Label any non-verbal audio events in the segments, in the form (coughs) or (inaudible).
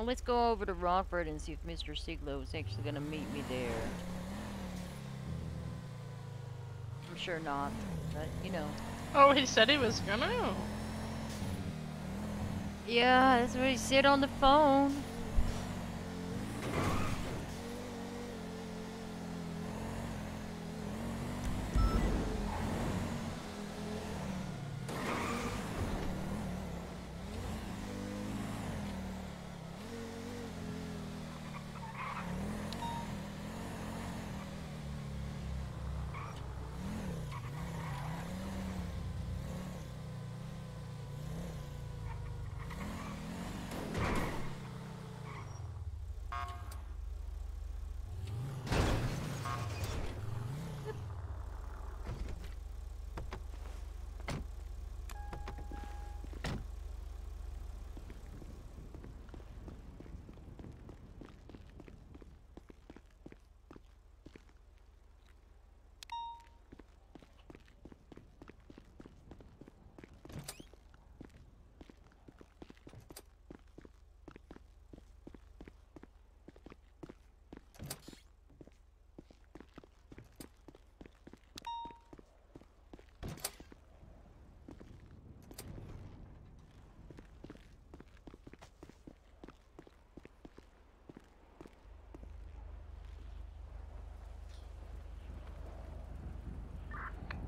Well, let's go over to Rockford and see if Mr. Siglo is actually gonna meet me there. I'm sure not, but you know. Oh, he said he was gonna. Yeah, that's what he said on the phone.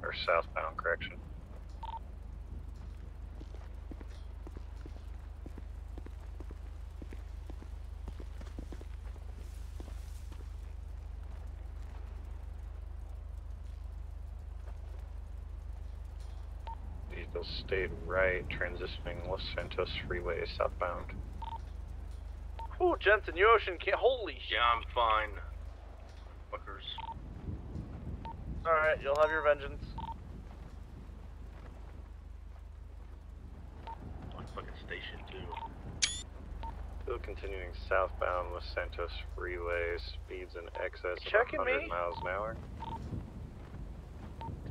Or southbound, correction. Eagle State right, transitioning Los Santos Freeway southbound. Ooh, Jensen, you ocean can't. Holy shit. Yeah, I'm fine. Fuckers. Alright, you'll have your vengeance. Like fucking station two. Still continuing southbound Los Santos Freeway, speeds in excess of Checking 100 me? miles an hour.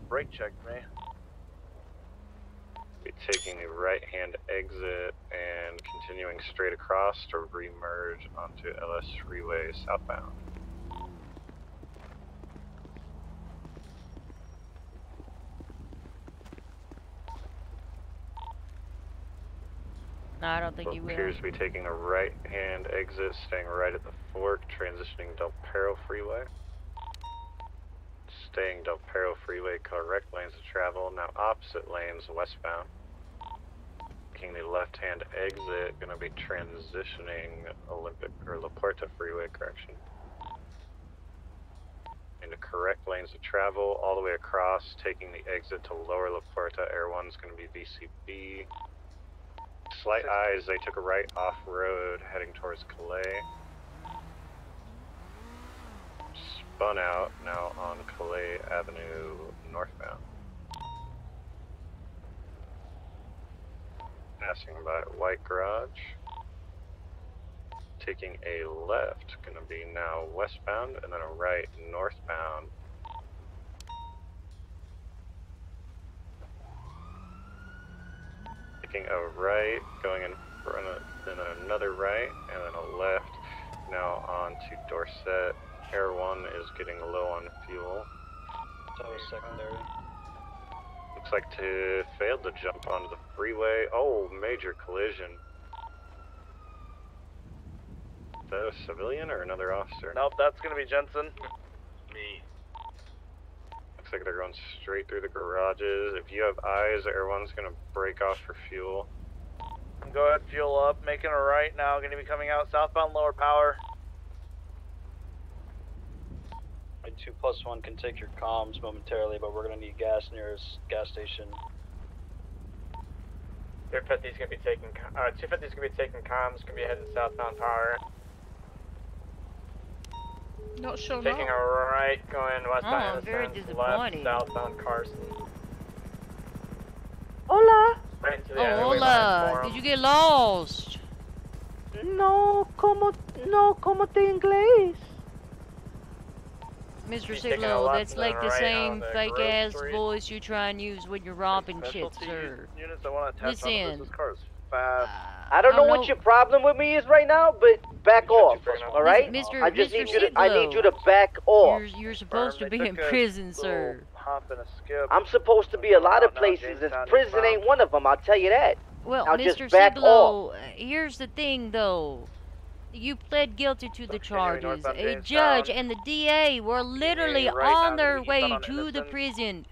Brake check me. Be taking the right-hand exit and continuing straight across to re-merge onto LS Freeway southbound. No, I don't think you will. appears to be taking a right-hand exit, staying right at the fork, transitioning Del Perro Freeway. Staying Del Perro Freeway, correct lanes of travel, now opposite lanes westbound. Taking the left-hand exit, gonna be transitioning Olympic, or La Puerta Freeway, correction. Into correct lanes of travel, all the way across, taking the exit to lower La Puerta, Air 1's gonna be VCB. Slight eyes, they took a right off road heading towards Calais. Spun out, now on Calais Avenue northbound. Passing by White Garage. Taking a left, gonna be now westbound, and then a right northbound. Taking a right, going in front of, then another right, and then a left. Now on to Dorset. Air 1 is getting low on fuel. That was secondary. Looks like to failed to jump onto the freeway. Oh, major collision. Is that a civilian or another officer? Nope, that's gonna be Jensen. (laughs) Me. Looks like they're going straight through the garages. If you have eyes, everyone's gonna break off for fuel. Go ahead, fuel up. Making a right now. Gonna be coming out southbound lower power. Like two plus one can take your comms momentarily, but we're gonna need gas near his gas station. 250 is gonna be taking, uh, 250 is gonna be taking comms, gonna be heading southbound power. Not sure Taking now. a right, going westbound Oh, I'm very Innocence, left, southbound Carson. Hola. Right into Oh, hola! Did you get lost? No, como, no, como te inglés. Mr. Be Siglo, that's like the right same fake ass Street. voice you try and use when you're robbing shit, sir. units that want to attach onto Listen. this is cars fast. I don't know Oh, what your problem with me is right now, but back You off. bring it up. All right? Mr. I just Mr. need you to. I need you to back off. You're, you're supposed Firm, to be in prison, sir. Hop and a skip. I'm supposed to be a lot of places. and prison ain't one of them. I'll tell you that. Well, Now Mr. back uh, here's the thing, though. You pled guilty to the charges. A judge and the DA were literally on their way to the prison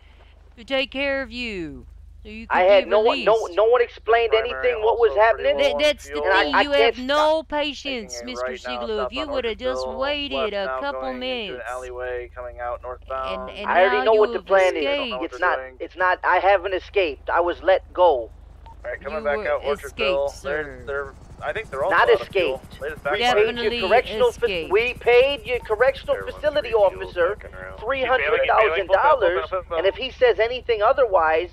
to take care of you. So you could I be had no one. released. No, no one explained Primary anything. What was happening? That, that's the fuel. And I- thing. I you have no patience, Mr. right now Siglo. If you would have just waited a couple going into an minutes. alleyway coming out northbound. and I already know what the you've plan is. It's not. It's not. I haven't escaped. I was let go. Alright, coming You back were out Orchardville. escaped, they're, they're, I think they're all Not out of fuel. escaped. We paid your correctional. escaped. we paid your correctional Everyone's facility officer back en route. three Keep hundred bailing, keep thousand bailing, pull back, pull dollars, back, pull back. and if he says anything otherwise,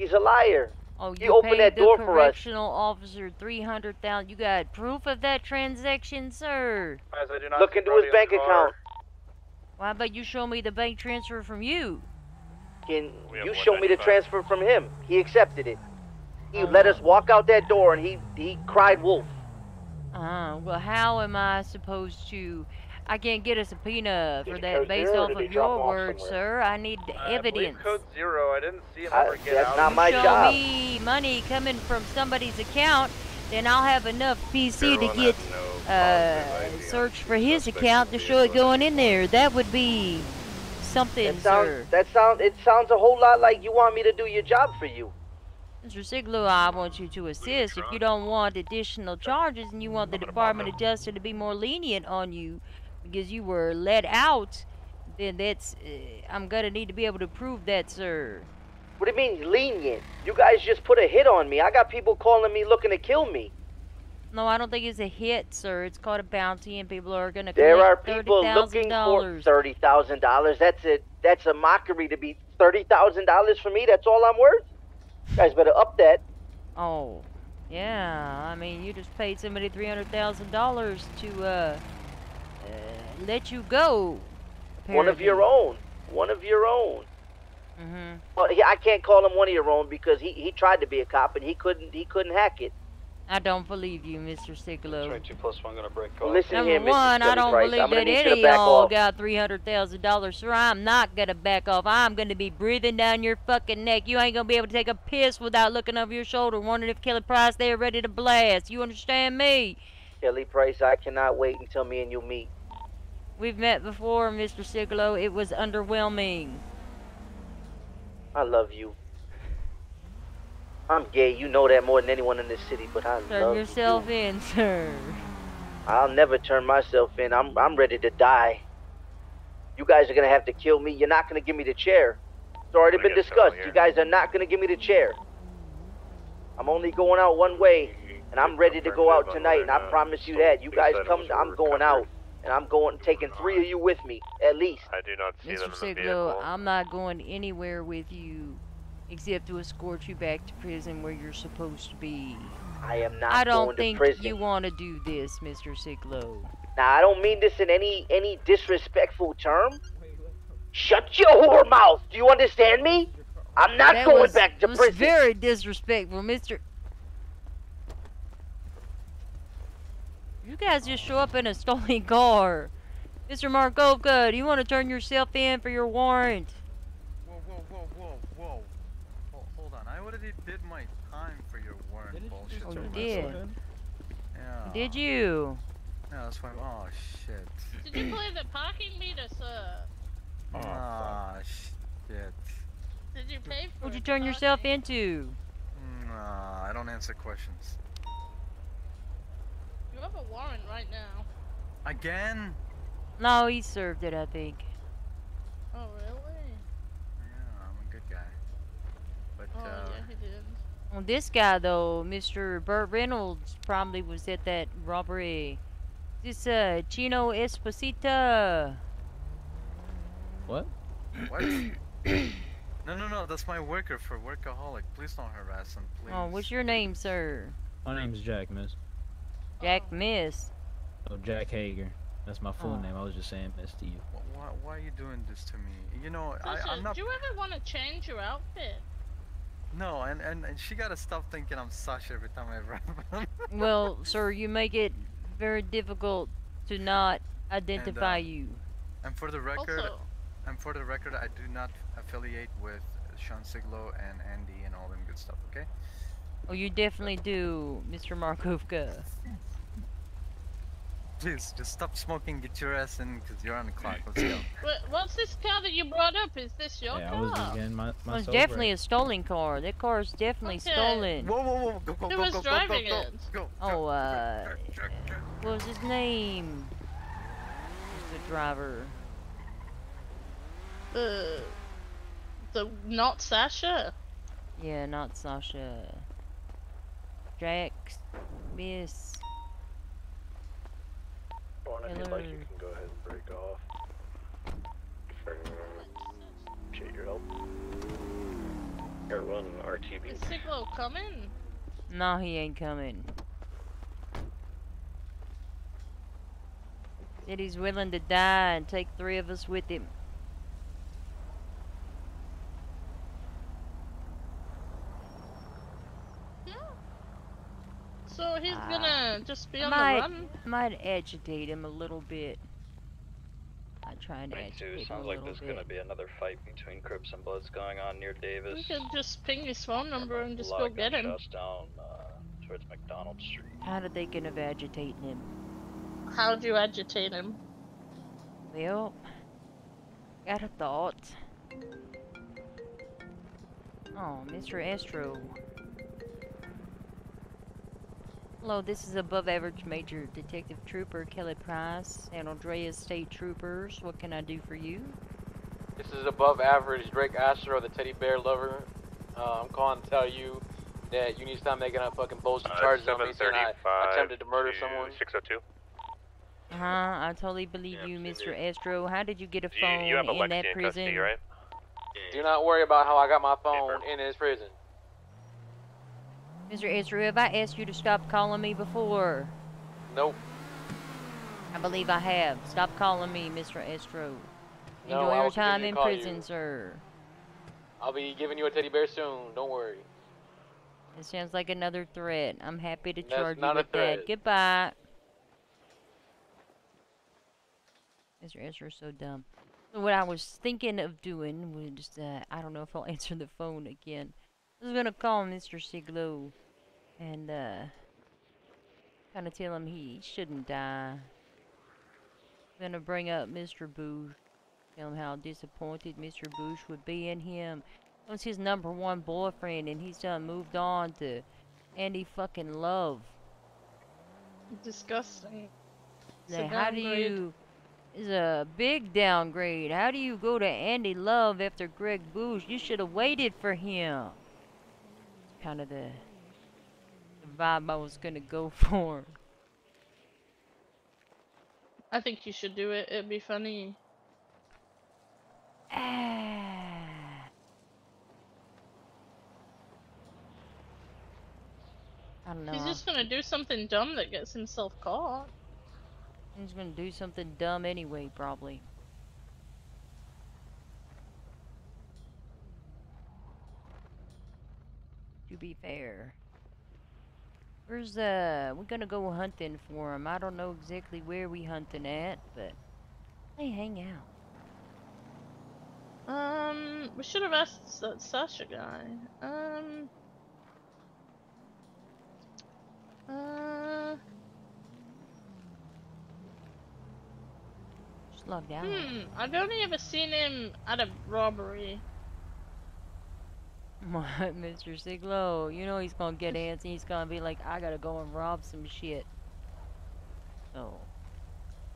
he's a liar. Oh, He you opened paid that the door for us. correctional officer three hundred thousand. You got proof of that transaction, sir? Guys, I do not Look into his bank car. account. Why how about you show me the bank transfer from you? Can you show me the 195. transfer from him? He accepted it. He let us walk out that door, and he he cried wolf. Uh, well, how am I supposed to? I can't get a subpoena for he that based off of your him word, somewhere? sir. I need the I evidence. code zero. I didn't see him I- ever get that's out. not You my show job. me money coming from somebody's account, then I'll have enough PC to get has no uh, positive ID on search for his suspect account to show it going in there. That would be something, That sir. sounds that sound it sounds a whole lot like you want me to do your job for you. Mr. Siglo, I want you to assist. If you don't want additional charges and you want the Department of Justice to be more lenient on you because you were let out, then that's. Uh, I'm gonna need to be able to prove that, sir. What do you mean lenient? You guys just put a hit on me. I got people calling me looking to kill me. No, I don't think it's a hit, sir. It's called a bounty, and people are gonna There are people thirty thousand looking for thirty thousand dollars. That's a that's a mockery to be thirty thousand dollars for me. That's all I'm worth. You guys better up that. Oh, yeah. I mean, you just paid somebody three hundred thousand dollars to uh, let you go. One of your own. One of your own. Mm-hmm. Well, he, I can't call him one of your own because he, he tried to be a cop and he couldn't he couldn't hack it. I don't believe you, Mr. That's Siglo. right, two plus one gonna break Well, off. listen Number here, Mr. one, I Scully don't Price, believe I'm gonna that need you any to of back y'all off. got three hundred thousand dollars, sir. I'm not gonna back off. I'm gonna be breathing down your fucking neck. You ain't gonna be able to take a piss without looking over your shoulder, wondering if Kelly Price there ready to blast. You understand me? Kelly Price, I cannot wait until me and you meet. We've met before, Mr. Siglo. It was underwhelming. I love you. I'm gay. You know that more than anyone in this city, but I Turn love yourself you. in, sir. I'll never turn myself in. I'm I'm ready to die. You guys are gonna have to kill me. You're not gonna give me the chair. It's already Gonna been discussed. You guys are not gonna give me the chair. I'm only going out one way, and I'm ready to go out tonight. And I promise you that. You guys come, I'm going out, and I'm going taking three of you with me at least. I do not see them Mr. in the vehicle. I'm not going anywhere with you except to escort you back to prison where you're supposed to be. I am not I don't going think to prison. you want to do this, Mr. Siglo. Now I don't mean this in any any disrespectful term. Shut your whore mouth. Do you understand me? I'm not that going was, back to was prison. very disrespectful, Mr. guys just show up in a stolen (laughs) car. Mr. Markovka, do you want to turn yourself in for your warrant? Whoa, whoa, whoa, whoa, whoa. Hold, hold on. I already did my time for your warrant bullshit. Oh, you did? Yeah. Did you? Yeah, that's why. Oh, shit. Did you play the parking meter, sir? Ah, shit. Did you pay for What'd you the turn yourself parking? into? Nah, I don't answer questions. You have a warrant right now. Again? No, he served it, I think. Oh, really? Yeah, I'm a good guy. But, Oh, uh, yeah, he did. Well, this guy though, Mr. Burt Reynolds, probably was at that robbery. This uh, Chino Esposita. What? what? no, no, no, that's my worker for Workaholic. Please don't harass him, please. Oh, what's your name, sir? My name's Jack, miss. Jack. Miss. Oh, Jack Hager. That's my full Oh. name. I was just saying miss to you. Why, why are you doing this to me? You know, I, I'm not. do you ever want to change your outfit? No, and, and, and she gotta stop thinking I'm Sasha every time I rap. (laughs) Well, sir, you make it very difficult to not identify um, you. and for the record, Also, and for the record, I do not affiliate with Sean Siglo and Andy and all them good stuff. Okay? Oh, you definitely do, Mr. Markovka. Please, just stop smoking. Get your ass in, cause you're on the clock. Let's go. (coughs) what's this car that you brought up? Is this your Yeah, car? I was just getting my, my it's definitely break. a stolen car. That car is definitely Okay. stolen. Whoa, whoa, whoa! Go, go, Who go, was go, go, driving go, go, it? go, Oh, go, uh, go, go, go. What was his name? The driver? The, the not Sasha. Yeah, not Sasha. Jax. Miss. One, if you'd like, you can go ahead and break off. Appreciate your help. Air one, RTB. Is Siglo coming? No, he ain't coming. Said he's willing to die and take three of us with him. So he's Ah. gonna just be on might, the run? might agitate him a little bit. I try and Me agitate too. him Sounds like there's bit. gonna be another fight between Crips and Bloods going on near Davis. We could just ping his phone number and just go get him. gunshots down uh, towards McDonald Street. How did they get of agitating him? How'd you agitate him? Well, got a thought. Oh, Mr. Astro. Hello, this is above average Major Detective Trooper Kelly Price, San Andreas State Troopers. What can I do for you? This is above average Drake Astro, the teddy bear lover. Uh, I'm calling to tell you that you need to stop making up fucking bullshit Uh, charges on me saying I 735 attempted to murder someone. 602. Uh huh, I totally believe Yeah, you, Mr. Astro. How did you get a phone you have in Alexi that in prison? custody, right? Do not worry about how I got my phone Paper. in this prison. Mr. Astro, have I asked you to stop calling me before? Nope. I believe I have. Stop calling me, Mr. Astro. No, Enjoy your time in prison, you. sir. I'll be giving you a teddy bear soon. Don't worry. It sounds like another threat. I'm happy to That's charge you with that. Goodbye. Mr. Ezra's so dumb. So what I was thinking of doing was, uh, I don't know if I'll (laughs) answer the phone again. I was gonna call Mr. Siglo and, uh, kind of tell him he shouldn't die. I'm Gonna bring up Mr. Boosh. Tell him how disappointed Mr. Bush would be in him. That was his number one boyfriend, and he's done moved on to Andy fucking Love. Disgusting. Now, how do you? Is a big downgrade. How do you go to Andy Love after Greg Bush? You should have waited for him. Kind of the, the vibe I was gonna go (laughs) for. I think you should do it. It'd be funny. Ah. (sighs) I don't know. He's just gonna do something dumb that gets himself caught. He's gonna do something dumb anyway, probably. Be fair. Where's uh we're gonna go hunting for him. I don't know exactly where we hunting at, but they hang out. Um, we should have asked that Sasha guy. Um. Uh. Just logged out. Hmm. I've only ever seen him at a robbery. (laughs) What, Mr. Siglo? You know he's gonna get antsy. He's gonna be like, I gotta go and rob some shit. So,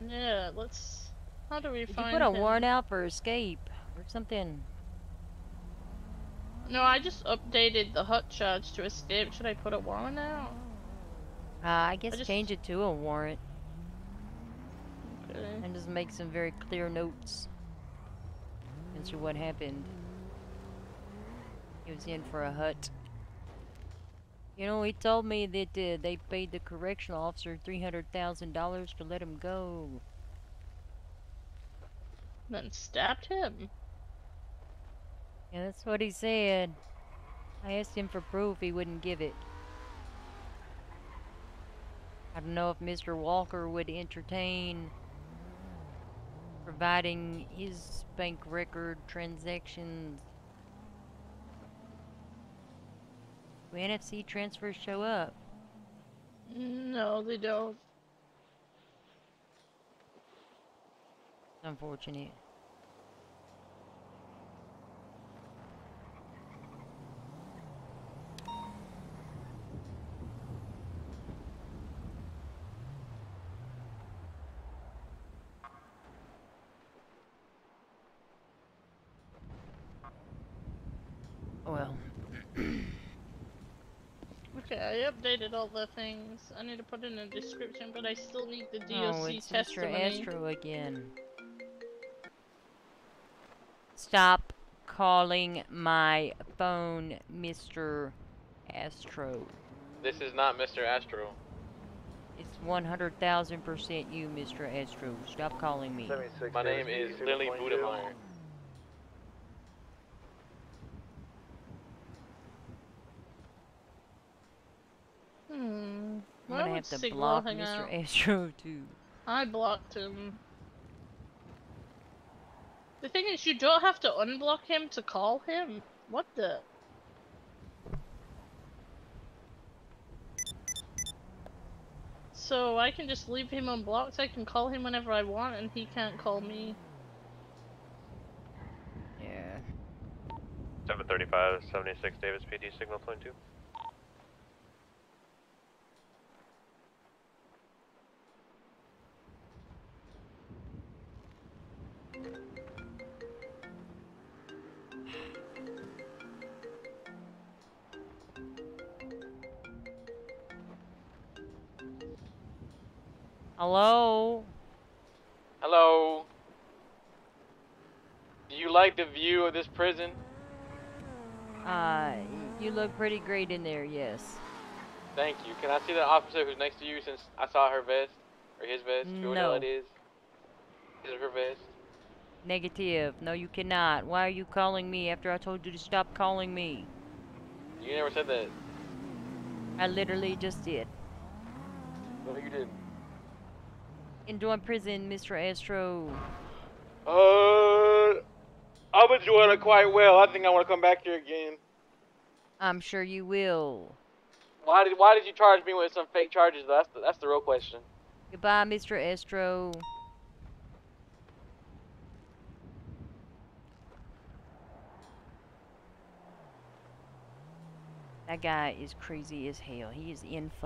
Yeah. Let's. How do we you find put a him? warrant out for escape or something? No, I just updated the hut charge to escape. Should I put a warrant out? Uh, I guess just- change it to a warrant Okay. and just make some very clear notes as to what happened. He was in for a hut. You know, he told me that uh, they paid the correctional officer three hundred thousand dollars to let him go. Then stabbed him. Yeah, that's what he said. I asked him for proof, he wouldn't give it. I don't know if Mr. Walker would entertain providing his bank record transactions. NFC transfers show up? No, they don't. Unfortunate. Well, Okay, I updated all the things. I need to put in a description, but I still need the DOC oh, it's Mr. Astro again. Stop calling my phone Mr. Astro. This is not Mr. Astro. It's 100,000% you, Mr. Astro. Stop calling me. My name is Lily 22. Budemeyer. Hmm. I'm gonna have to Sigma block hang Mr. out? Astro too. I blocked him. The thing is, you don't have to unblock him to call him. What the? So I can just leave him unblocked. I can call him whenever I want, and he can't call me. Yeah. 735, 76 Davis PD, signal 22. Hello? Hello. Do you like the view of this prison? Uh, you look pretty great in there, yes. Thank you. Can I see the officer who's next to you since I saw her vest? Or his vest? Who No. it is? Is it her vest? Negative. No, you cannot. Why are you calling me after I told you to stop calling me? You never said that. I literally just did. No, you didn't. Enjoy prison, Mr. Astro. Uh, I'm enjoying it quite well. I think I want to come back here again. I'm sure you will. Why did Why did you charge me with some fake charges? though? That's the, that's the real question. Goodbye, Mr. Astro. That guy is crazy as hell. He is in fuck.